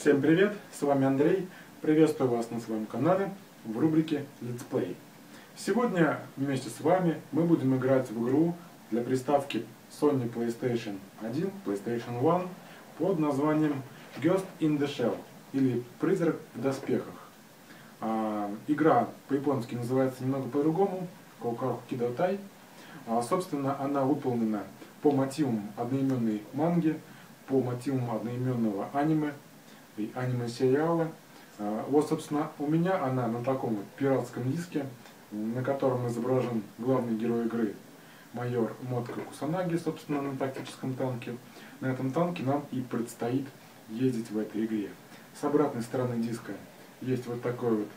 Всем привет, с вами Андрей. Приветствую вас на своем канале в рубрике Let's Play. Сегодня вместе с вами мы будем играть в игру для приставки Sony PlayStation 1, PlayStation 1 под названием Ghost in the Shell или Призрак в доспехах. А, игра по-японски называется немного по-другому, Коукаху Кидотай. А, собственно, она выполнена по мотивам одноименной манги, по мотивам одноименного аниме, и аниме-сериала. А, вот, собственно, у меня она на таком вот пиратском диске, на котором изображен главный герой игры, майор Мотка Кусанаги, собственно, на тактическом танке. На этом танке нам и предстоит ездить в этой игре. С обратной стороны диска есть вот такой вот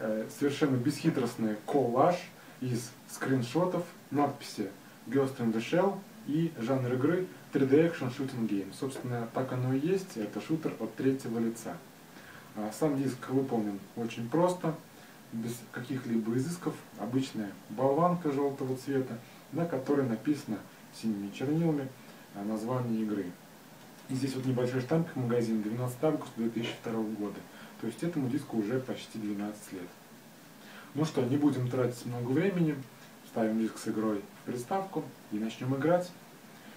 э, совершенно бесхитростный коллаж из скриншотов, надписи Ghost in the Shell и жанр игры 3D Action Shooting Game. Собственно, так оно и есть, это шутер от третьего лица. А, сам диск выполнен очень просто, без каких-либо изысков, обычная болванка желтого цвета, на которой написано синими чернилами название игры. И здесь вот небольшой штамп магазин 12 августа 2002 года. То есть этому диску уже почти 12 лет. Ну что, не будем тратить много времени, ставим диск с игрой в приставку и начнем играть.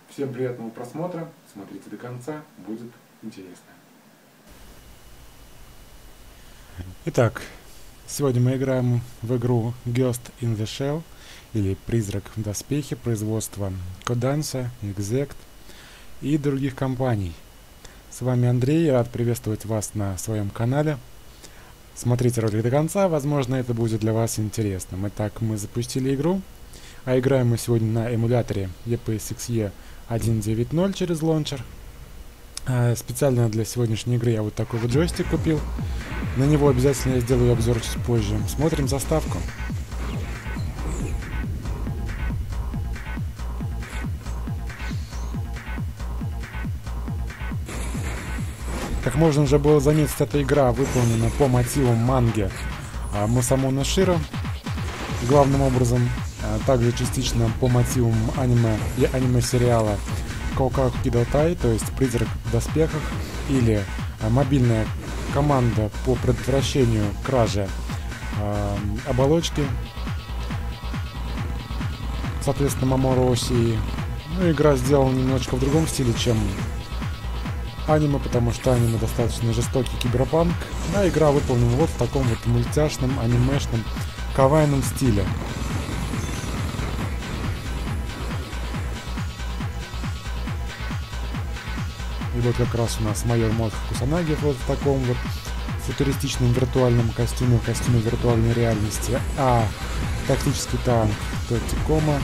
Всем приятного просмотра, смотрите до конца, будет интересно. Итак, сегодня мы играем в игру Ghost in the Shell или Призрак в доспехе производства Kodansha, Exact и других компаний. С вами Андрей, рад приветствовать вас на своем канале. Смотрите ролик до конца, возможно это будет для вас интересным. Итак, мы запустили игру, а играем мы сегодня на эмуляторе EPSXE 1.9.0 через лончер. А, специально для сегодняшней игры я вот такой вот джойстик купил. На него обязательно я сделаю обзор чуть позже. Смотрим заставку. Можно уже было заметить, эта игра выполнена по мотивам манги а, Масамуна Широ. Главным образом а также частично по мотивам аниме и аниме-сериала Коукаку Кидотай, то есть «Призрак в доспехах», или а, мобильная команда по предотвращению кражи э, оболочки, соответственно, Маморо Оси. Ну, игра сделана немножечко в другом стиле, чем аниме, потому что аниме достаточно жестокий киберпанк, а игра выполнена вот в таком вот мультяшном, анимешном, кавайном стиле. И вот как раз у нас майор Мот Кусанаги вот в таком вот футуристичном виртуальном костюме, костюме виртуальной реальности. А тактический танк Тотикома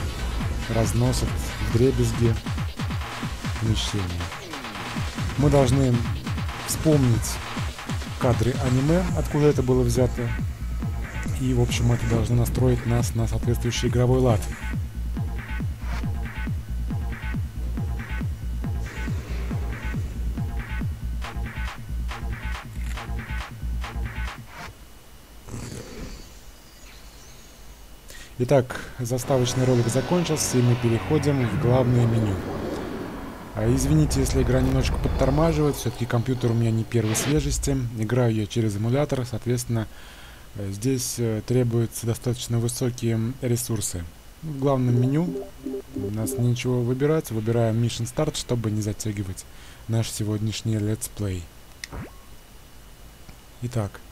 разносит в дребезги помещение. Мы должны вспомнить кадры аниме, откуда это было взято. И, в общем, это должно настроить нас на соответствующий игровой лад. Итак, заставочный ролик закончился, и мы переходим в главное меню. А, извините, если игра немножко подтормаживает, все-таки компьютер у меня не первой свежести. Играю я через эмулятор, соответственно, э, здесь э, требуются достаточно высокие ресурсы. В главном меню у нас ничего выбирать, выбираем Mission Start, чтобы не затягивать наш сегодняшний Let's Play. Итак,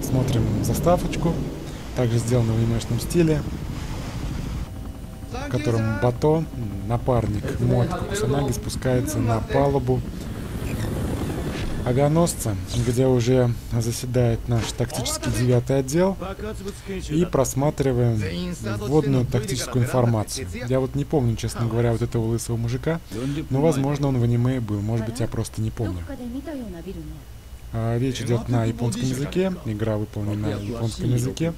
смотрим заставочку, также сделано в анимешном стиле которым Бато, напарник Мот Кусанаги, спускается на палубу авианосца, где уже заседает наш тактический девятый отдел, и просматриваем вводную тактическую информацию. Я вот не помню, честно говоря, вот этого лысого мужика, но, возможно, он в аниме был, может быть, я просто не помню. А, речь идет на японском языке, игра выполнена на японском языке.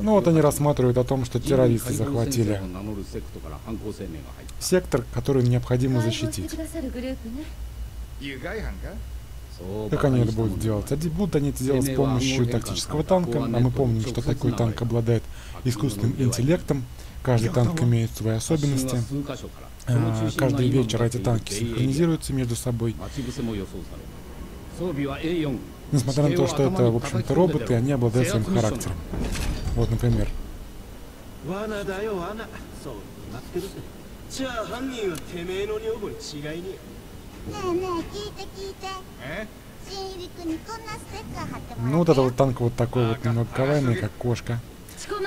Ну вот они рассматривают о том, что террористы захватили сектор, который необходимо защитить. Как они это будут делать? Будут они это делать с помощью тактического танка, а мы помним, что такой танк обладает искусственным интеллектом. Каждый танк имеет свои особенности. А, каждый вечер эти танки синхронизируются между собой. Несмотря на то, что это, в общем-то, роботы, они обладают своим характером. Вот, например. Ну, вот этот вот танк вот такой вот немного кавайный, как кошка.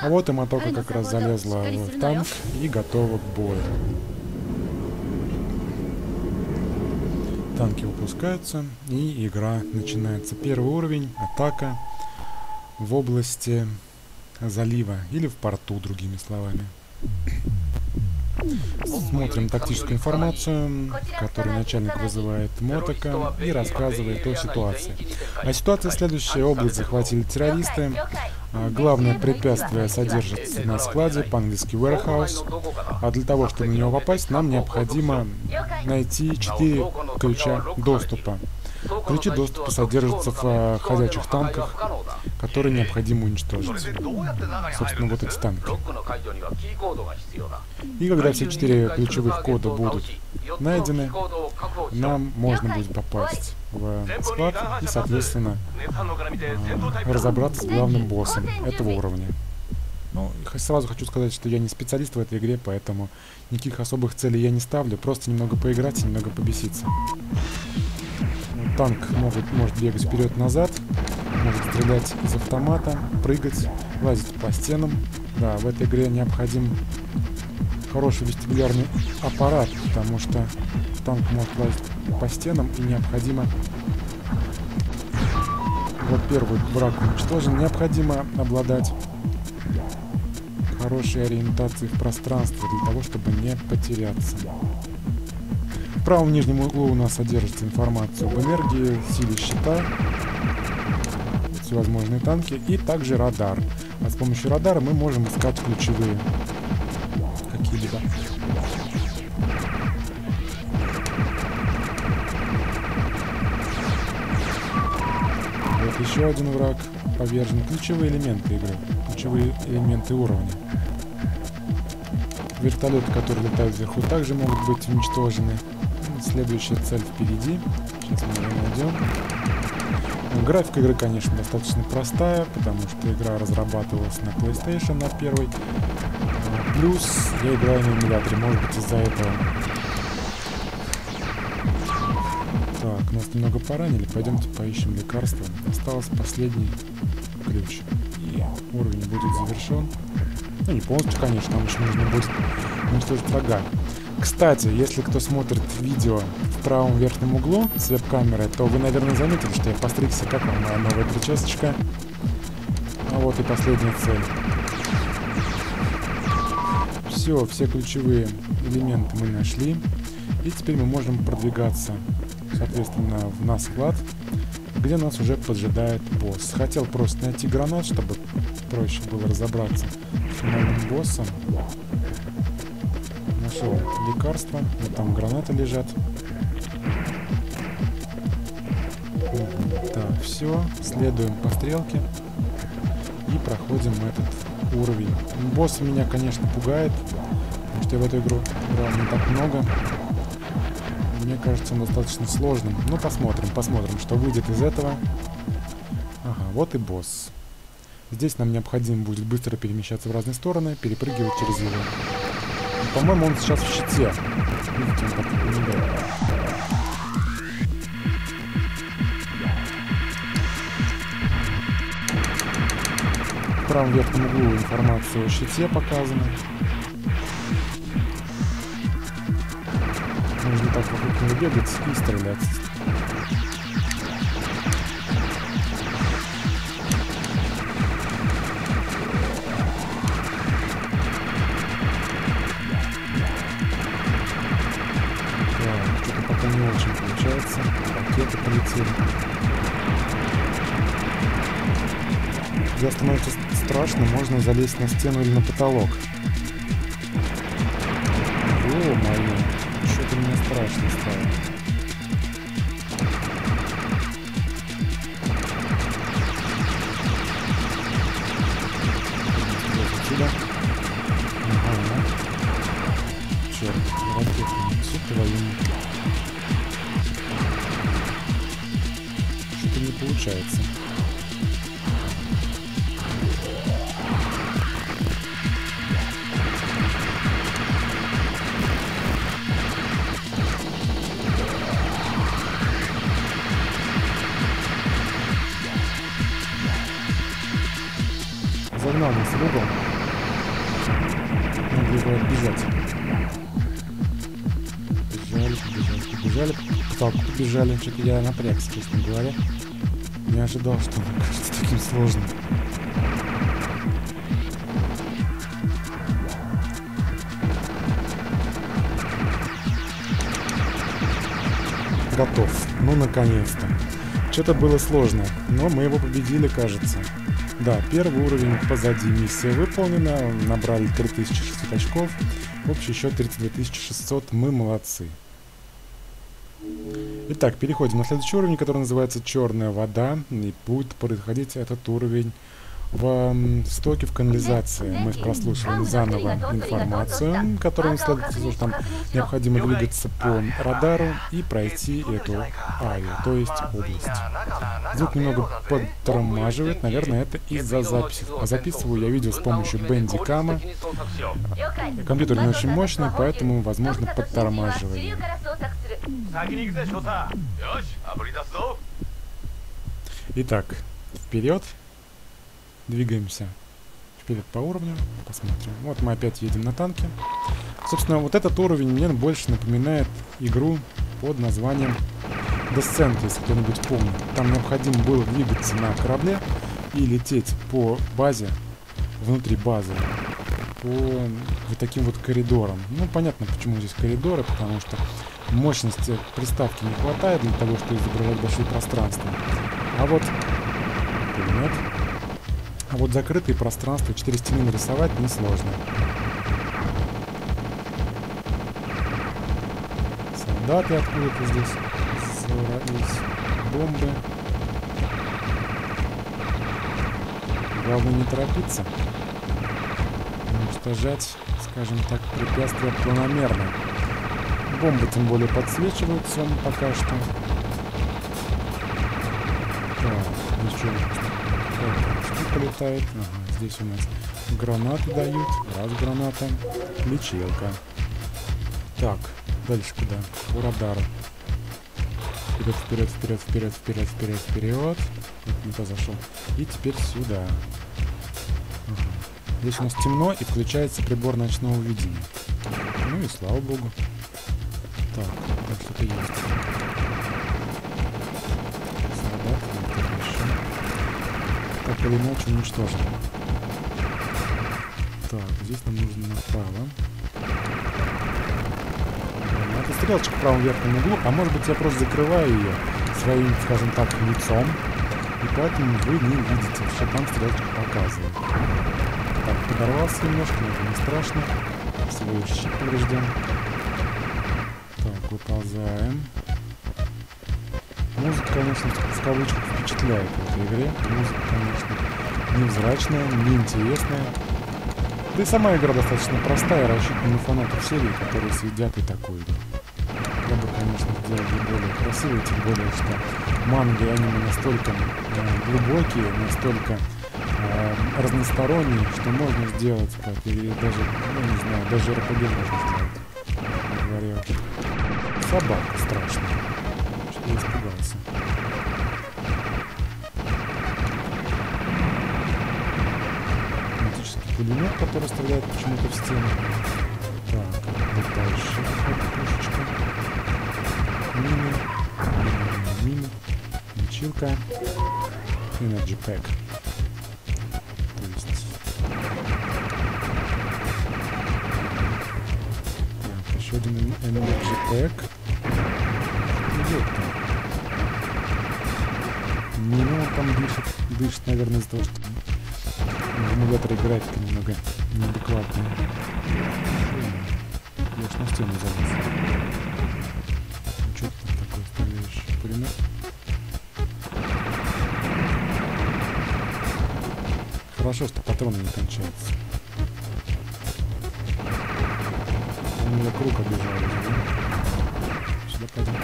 А вот и Матока как раз залезла в танк и готова к бою. Танки выпускаются, и игра начинается. Первый уровень, атака в области залива или в порту, другими словами. Смотрим тактическую информацию, которую начальник вызывает Мотока и рассказывает о ситуации. А ситуация следующая. Область захватили террористы. А, Главное препятствие содержится на складе, по-английски warehouse. А для того, чтобы на него попасть, нам необходимо найти 4 ключа доступа. Ключи доступа содержатся в а, ходячих танках, которые необходимо уничтожить. Собственно, вот эти танки. И когда все четыре ключевых кода будут найдены, нам можно будет попасть в склад и, соответственно, а, разобраться с главным боссом этого уровня. Ну, сразу хочу сказать, что я не специалист в этой игре, поэтому никаких особых целей я не ставлю, просто немного поиграть и немного побеситься. Танк может, может бегать вперед-назад, может стрелять из автомата, прыгать, лазить по стенам. Да, в этой игре необходим хороший вестибулярный аппарат, потому что танк может лазить по стенам и необходимо вот первый враг уничтожен. Необходимо обладать хорошей ориентацией в пространстве для того, чтобы не потеряться. Правом нижнем углу у нас содержится информация об энергии, силе щита, всевозможные танки и также радар. А с помощью радара мы можем искать ключевые какие-либо. Вот еще один враг повержен. Ключевые элементы игры, ключевые элементы уровня. Вертолеты, которые летают вверху, также могут быть уничтожены. Следующая цель впереди. Сейчас мы ее найдем. Ну, Графика игры, конечно, достаточно простая, потому что игра разрабатывалась на PlayStation на первой. А, Плюс я играю на эмуляторе, может быть из-за этого. Так, нас немного поранили, пойдемте поищем лекарства. Осталось последний ключ. И уровень будет завершен. Ну, не полностью, конечно, нам еще нужно будет уничтожить врага. Кстати, если кто смотрит видео в правом верхнем углу с веб-камеры, то вы, наверное, заметили, что я постригся, как вам моя новая причесочка. А вот и последняя цель. Все, все ключевые элементы мы нашли. И теперь мы можем продвигаться, соответственно, в на склад, где нас уже поджидает босс. Хотел просто найти гранат, чтобы проще было разобраться с финальным боссом. Нашел лекарство, вот там гранаты лежат. Так, все, следуем по стрелке и проходим этот уровень. Босс меня, конечно, пугает, потому что я в эту игру играл не так много. Мне кажется, он достаточно сложным. Ну, посмотрим, посмотрим, что выйдет из этого. Ага, вот и босс. Здесь нам необходимо будет быстро перемещаться в разные стороны, перепрыгивать через него. По-моему, он сейчас в щите. Видите, он так мигает. В правом верхнем углу информация о щите показана. Нужно так вокруг него бегать и стрелять. Полетели. Когда становится страшно, можно залезть на стену или на потолок. Ё-моё, что-то мне страшно стало. Надо его отбежать. Побежали, побежали, побежали. Так, побежали. Что-то я напрягся, честно говоря. Не ожидал, что он окажется таким сложным. Готов. Ну, наконец-то. Что-то было сложно, но мы его победили, кажется. Да, первый уровень позади, миссия выполнена, набрали 3600 очков, общий счет 32 600, мы молодцы. Итак, переходим на следующий уровень, который называется «Черная вода», и будет происходить этот уровень в стоке в канализации мы прослушиваем заново информацию, которую нам следует, что там необходимо двигаться по радару и пройти эту авиа, то есть область. Звук немного подтормаживает, наверное, это из-за записи. А записываю я видео с помощью бендикама. Компьютер не очень мощный, поэтому, возможно, подтормаживает. Итак, вперед. Двигаемся вперед по уровню. Посмотрим. Вот мы опять едем на танке. Собственно, вот этот уровень мне больше напоминает игру под названием Descent, если кто-нибудь помнит. Там необходимо было двигаться на корабле и лететь по базе, внутри базы, по вот таким вот коридорам. Ну, понятно, почему здесь коридоры, потому что мощности приставки не хватает для того, чтобы изображать большие пространства. А вот пулемет. А вот закрытые пространства, четыре стены нарисовать несложно. Солдаты откуда-то здесь собрались. Бомбы. Главное не торопиться. Уничтожать, скажем так, препятствия планомерно. Бомбы тем более подсвечиваются пока что. Так, ничего. Так, штука летает. Ага, здесь у нас гранаты дают. Раз граната. Лечилка. Так, дальше куда? По радару. Вперед, вперед, вперед, вперед, вперед, вперед, вперед. Нет, не то зашел. И теперь сюда. Ага. Здесь у нас темно и включается прибор ночного видения. Ну и слава богу. Так, так что-то есть. Так или иначе уничтожен. Так, здесь нам нужно направо. Это стрелочка в правом верхнем углу, а может быть я просто закрываю ее своим, скажем так, лицом. И поэтому вы не видите, что там стрелочка показывает. Так, подорвался немножко, но это не страшно. Свой щит поврежден. Так, выползаем. Музыка, конечно, в кавычках впечатляет в этой игре. Музыка, конечно, невзрачная, неинтересная. Да и сама игра достаточно простая, рассчитана на фанатов серии, которые съедят и такую. Я бы, конечно, сделал ее более красивой, тем более, что манги и аниме настолько э, глубокие, настолько э, разносторонние, что можно сделать как, или даже, ну не знаю, даже РПГ можно сделать. Говоря, собака страшная. Что я испугался. Пулемет, который стреляет почему-то в стену. Так, вот дальше. Пушечка. Мины. Мины. Лечилка. Energy Pack. То есть... Еще один Energy Pack. Идет там. Ну он там дышит, дышит, наверное, из-за того, что в эмуляторе графика немного неадекватная. Я ж на стену залез. Ну, ты такое оставляешь? Пулемет? Хорошо, что патроны не кончаются. У меня круг обижал да? Сюда пойдем.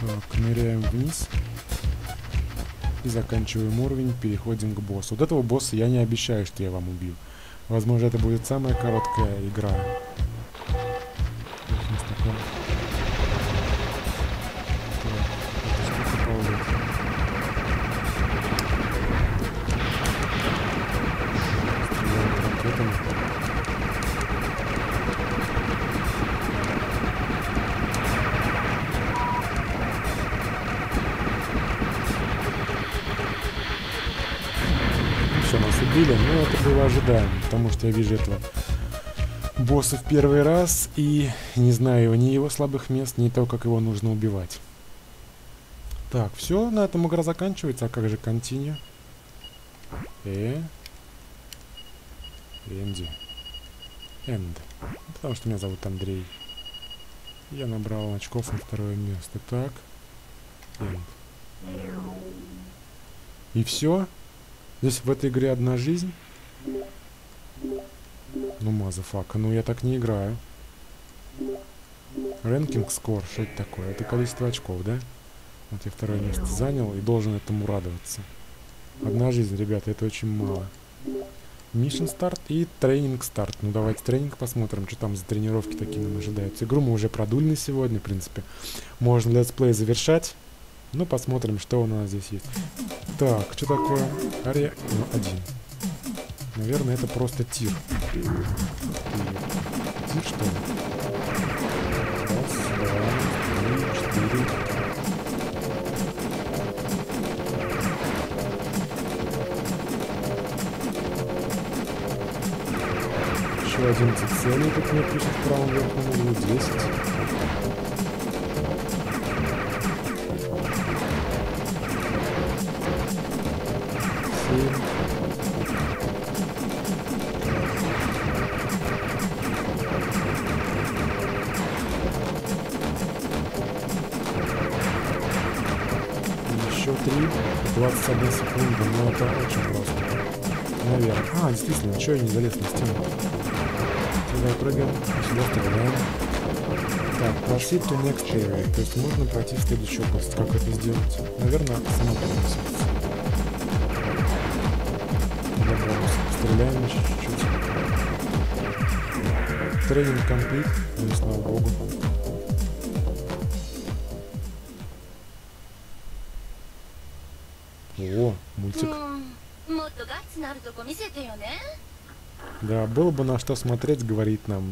Так, ныряем вниз. И заканчиваем уровень, переходим к боссу. Вот этого босса я не обещаю, что я вам убью. Возможно, это будет самая короткая игра. Убили, но это было ожидаемо, потому что я вижу этого босса в первый раз и не знаю ни его слабых мест, ни того, как его нужно убивать. Так, все, на этом игра заканчивается, а как же континью? Э? Энди. Энд. Потому что меня зовут Андрей. Я набрал очков на второе место. Так. Энд. И все? Здесь в этой игре одна жизнь? Ну, motherfucker, ну я так не играю. Ranking score, что это такое? Это количество очков, да? Вот я второе место занял и должен этому радоваться. Одна жизнь, ребята, это очень мало. Mission start и training start. Ну давайте тренинг посмотрим, что там за тренировки такие нам ожидаются. Игру мы уже продули на сегодня, в принципе. Можно летсплей завершать. Ну, посмотрим, что у нас здесь есть. Так, что такое? Area... Ну, один. Наверное, это просто тир. Тир, что ли? Еще 11 целей, как мне пишет в правом верхнем углу, 10. Еще три. 21 секунда, но это очень просто. Наверное. А, действительно, что я не залез на стену? Сюда прыгаем, сюда стреляем. Так, proceed to next area. То есть можно пройти в следующую область. Как это сделать? Наверное, принесется. Добрался. Стреляем еще чуть-чуть. Тренинг комплит. Ну и слава богу. Да, было бы на что смотреть, говорит нам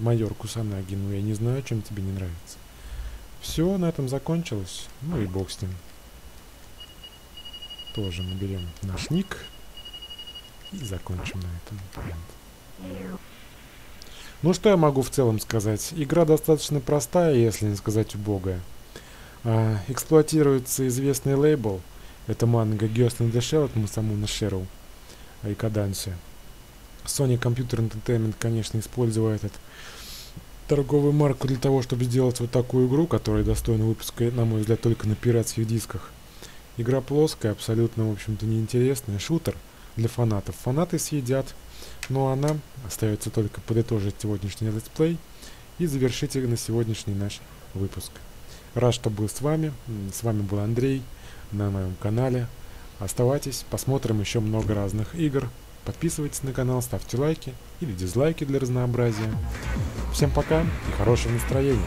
майор Кусанаги, но я не знаю, чем тебе не нравится. Все, на этом закончилось. Ну и бог с ним. Тоже наберем наш ник. И закончим на этом. Ну что я могу в целом сказать? Игра достаточно простая, если не сказать убогая. А, эксплуатируется известный лейбл. Это манга Ghost in the Shell от Масамуна Шеру и Kodansha. Sony Computer Entertainment, конечно, использовала этот торговую марку для того, чтобы сделать вот такую игру, которая достойна выпуска, на мой взгляд, только на пиратских дисках. Игра плоская, абсолютно, в общем-то, неинтересная. Шутер для фанатов. Фанаты съедят, но она остается только подытожить сегодняшний летсплей и завершить на сегодняшний наш выпуск. Рад, что был с вами. С вами был Андрей на моем канале. Оставайтесь, посмотрим еще много разных игр. Подписывайтесь на канал, ставьте лайки или дизлайки для разнообразия. Всем пока и хорошего настроения.